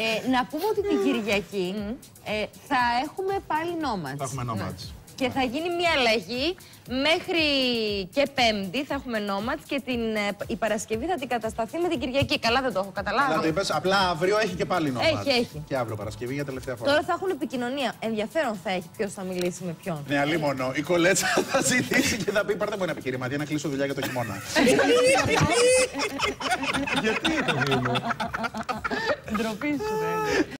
Ε, να πούμε ότι την Κυριακή ε, θα έχουμε πάλι νόματς. Θα έχουμε nomads. Και θα γίνει μια αλλαγή μέχρι και Πέμπτη θα έχουμε νόματς και την, ε, η Παρασκευή θα την κατασταθεί με την Κυριακή. Καλά δεν το έχω καταλάβει. Αλλά το είπες, απλά αύριο έχει και πάλι nomads. Έχει, έχει. Και αύριο Παρασκευή για τελευταία φορά. Τώρα θα έχουν επικοινωνία. Ενδιαφέρον θα έχει ποιος θα μιλήσει με ποιον. Ναι, αλίμονο. Η κολέτσα θα ζητήσει και θα πει: Πάρτε μου ένα επιχειρηματία να κλείσω δουλειά για το χειμώνα. Γιατί το dropíssimo. Né?